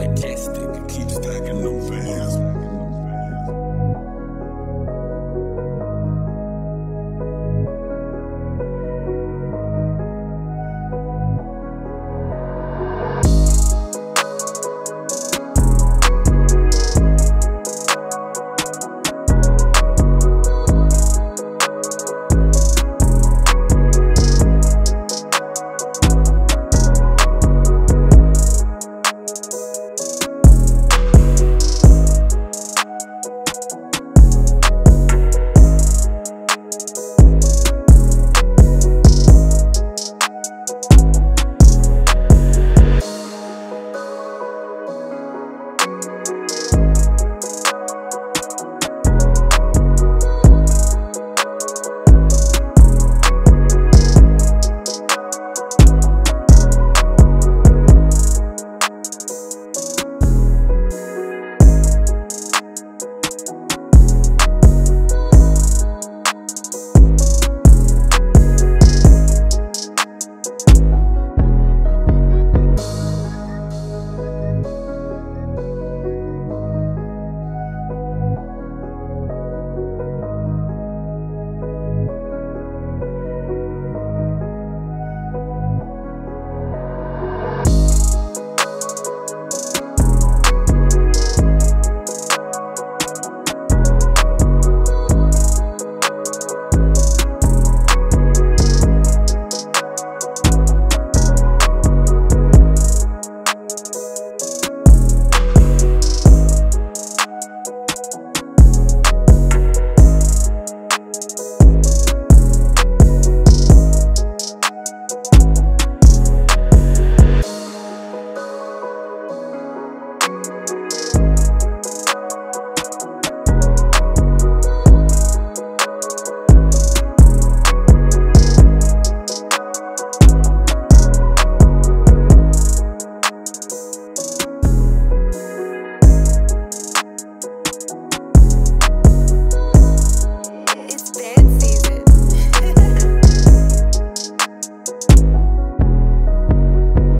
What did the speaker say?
majestic. Keep stacking them